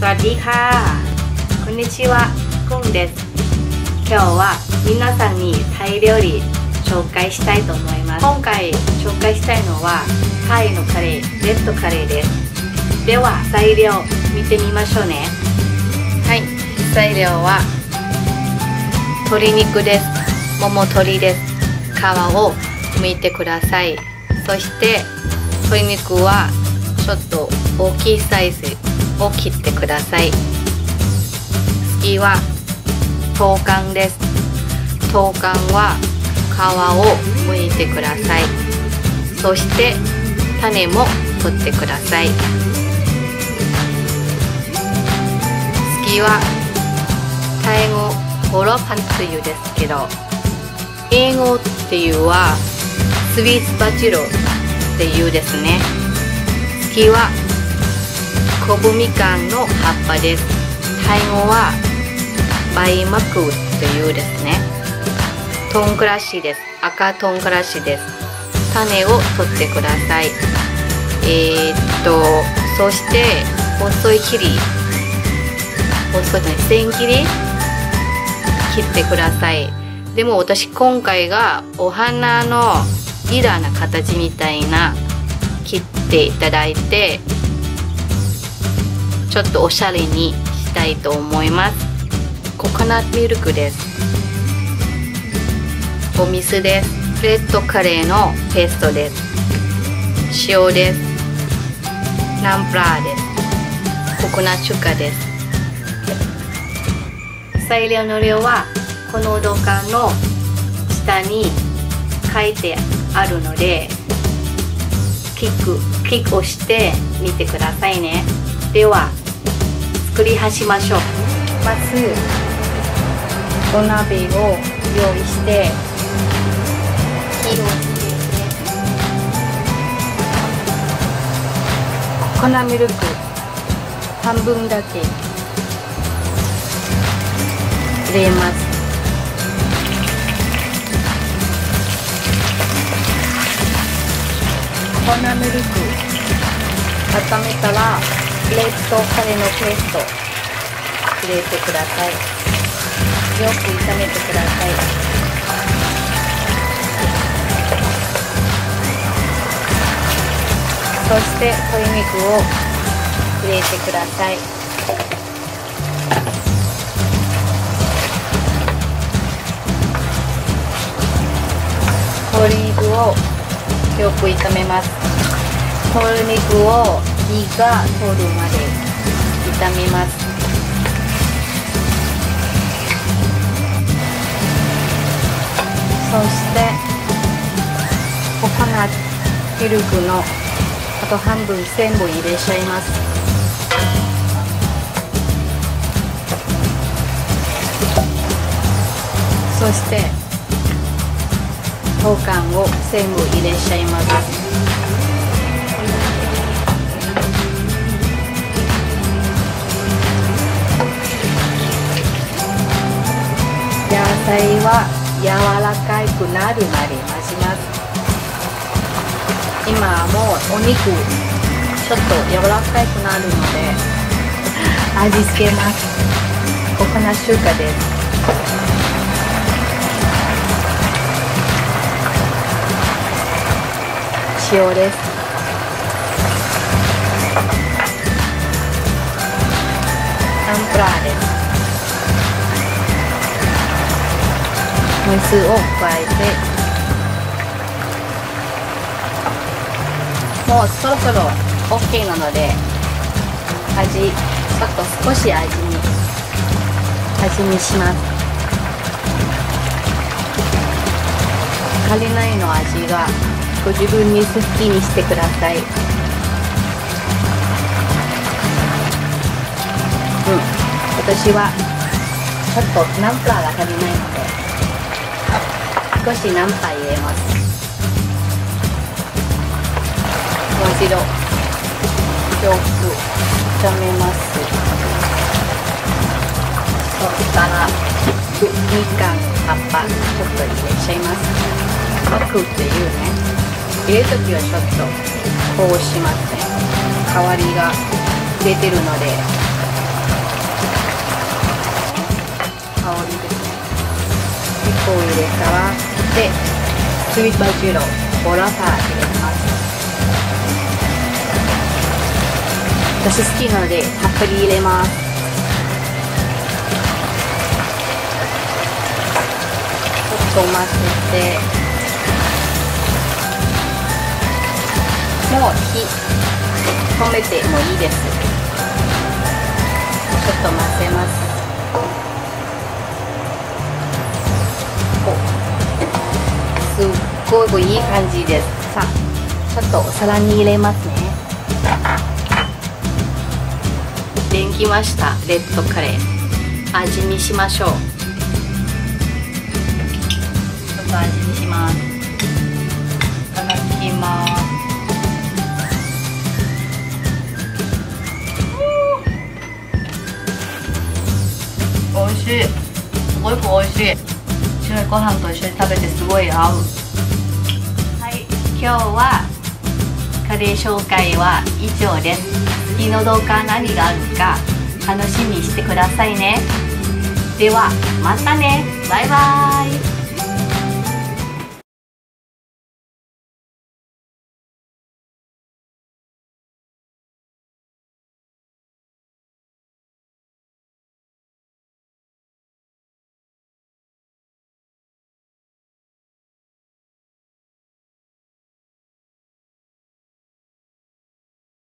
สวัสดีค่ะこんにちはくんです今日は皆さんにタイ料理紹介したいと思います今回紹介したいのはタイのカレーレッドカレーですでは材料見てみましょうねはい材料は鶏肉ですもも鶏です皮を剥いてくださいそして鶏肉はちょっと大きいサイズ を切ってください。次は豆干です。豆干は皮を剥いてください。そして種も取ってください。次はタイ語ホロパンというですけど。英語っていうはスイーツバジルっていうですね。次はコブみかんの葉っぱです。タイ語はバイマクっていうですね。トングラシです。赤トングラシです。種を取ってください。えー、っとそして細い切り。細いね千切り？切ってください。でも私今回がお花のリラな形みたいな切っていただいてちょっとおしゃれにしたいと思います。ココナッツミルクです。お水です。レッドカレーのペーストです。塩です。ナンプラーです。ココナッツシュカです。材料の量はこのうどん缶の下に書いてあるのでキックキックをしてみてくださいね。では作り始めましょう。まずお鍋を用意して火をつけてココナミルク半分だけ入れます。ココナミルク温めたらレッドカレーのペースト入れてください。よく炒めてください。そして鶏肉を入れてください。鶏肉をよく炒めます。鶏肉を火が通るまで炒めます。そしてココナッツミルクのあと半分全部入れちゃいます。そして豆干を全部入れちゃいます。菜は柔らかくなるまで混ぜます。今もうお肉ちょっと柔らかくなるので味付けます。ココナッシュカです。塩です。ナンプラーです。水を加えてもうそろそろ OK なので味ちょっと少し味に味見します。足りないの味がご自分に好きにしてください。うん。私はちょっとナンプラーが足りないので少しナンパ入れます？もう一度よく炒めます。そしたらみかん葉っぱちょっと入れちゃいます。マクっていうね。入れる時はちょっとこうしますね香りが出てるので。香りですね。結構入れたらでスイートバジルボラパー入れます。私好きなのでたっぷり入れます。ちょっと混ぜて。もう火止めてもいいです。ちょっと混ぜます。すっごくいい感じです。さあちょっとお皿に入れますね。できました。レッドカレー。味見しましょう。ちょっと味見します。いただきます。美味しい。すごく美味しい。白いご飯と一緒に食べてすごい合う。はい。今日はカレー紹介は以上です。次の動画何があるか楽しみにしてくださいね。ではまたね。バイバーイ。